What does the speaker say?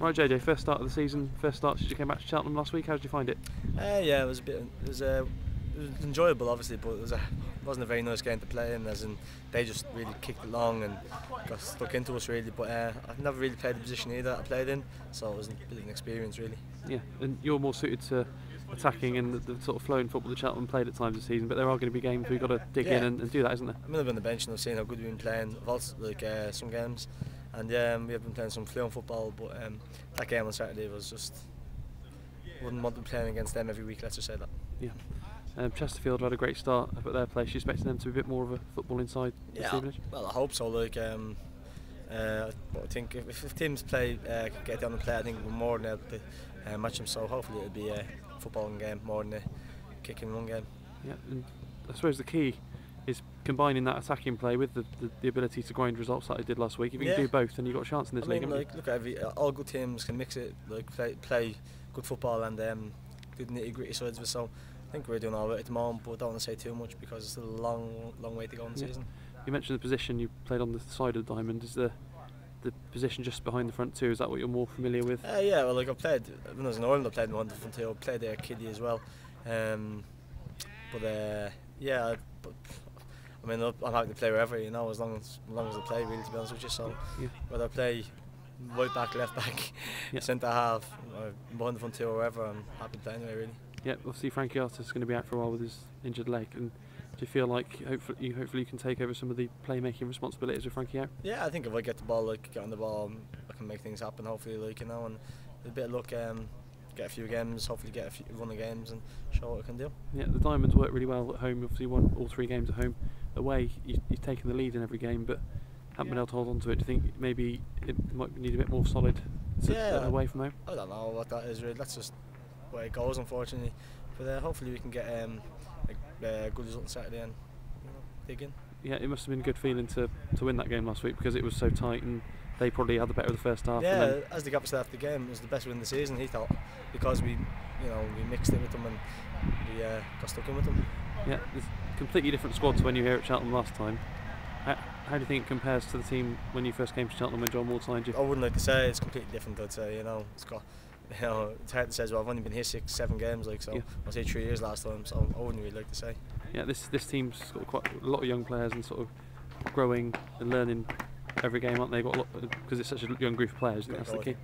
Right, JJ, first start of the season, first start since you came back to Cheltenham last week. How did you find it? Uh, yeah, it was a bit. It was, uh, it was enjoyable, obviously, but it was a, wasn't a very nice game to play in. As in, they just really kicked along and got stuck into us really. But uh, I've never really played the position either that I played in, so it was a bit of an experience really. Yeah, and you're more suited to attacking and the, the sort of flowing football that Cheltenham played at times this season. But there are going to be games where you've got to dig Yeah. in and, and do that, isn't there? I mean, I've been on the bench and I've seen how good we've been playing. I've also like uh, some games, And um, we have been playing some fluent football, but um, that game on Saturday was just wouldn't want to be playing against them every week. Let's just say that. Yeah. Um, Chesterfield had a great start up at their place. You expecting them to be a bit more of a football inside? this yeah, evening? Well, I hope so. Like, um, uh, I think if, if teams play, uh, get down and play, I think more than they'll uh, match them. So hopefully it'll be a footballing game more than a kicking one game. Yeah, and I suppose the key is combining that attacking play with the, the, the ability to grind results that I did last week. If you Yeah. can do both, then you've got a chance in this I league. mean, like, look at every uh, all good teams can mix it, like play play good football and um, good nitty gritty sides of it. So I think we're doing all right at the moment, but I don't want to say too much because it's a long, long way to go in the Yeah. season. you? mentioned the position you played on the side of the diamond. Is the the position just behind the front two? Is that what you're more familiar with? Uh, yeah, well, like I played when I was in Ireland, I played in one front two. I played there Kiddie as well. Um, but uh, yeah, I- I mean, I'm happy to play wherever, you know, as long as, as long as I play, really, to be honest with you. So Yeah. whether I play right back, left back, Yeah. centre half, behind the front two, or wherever, I'm happy to play anyway, really. Yeah, obviously Frankie Artus is going to be out for a while with his injured leg. And do you feel like hopefully you, hopefully you can take over some of the playmaking responsibilities with Frankie out? Yeah, I think if I get the ball, like get on the ball, um, I can make things happen. Hopefully, like you know, and a bit of luck, um, get a few games. Hopefully, get a few run of games and show what I can do. Yeah, the Diamonds work really well at home. Obviously, won all three games at home. Away, you, you've taken the lead in every game, but haven't been able to hold on to it. Do you think maybe it might need a bit more solid to, Yeah. away from home? I don't know what that is really. That's just where it goes, unfortunately. But uh, hopefully, we can get um, a, a good result on Saturday and you know, dig in. Yeah, it must have been a good feeling to, to win that game last week because it was so tight and they probably had the better of the first half. Yeah, as the gap said after the game, it was the best win of the season. He thought because we, you know, we mixed in with them and we uh, got stuck in with them. yeah, it's a completely different squad to when you were here at Cheltenham last time. How, how do you think it compares to the team when you first came to Cheltenham when John Ward signed you? I wouldn't like to say it's completely different. I'd say you know it's got. You know, it's hard to say as well. I've only been here six, seven games, like so. Yeah. I say three years last time, so I wouldn't really like to say. Yeah, this this team's got quite a lot of young players and sort of growing and learning every game, aren't they? Got a lot because it's such a young group of players. That's the key.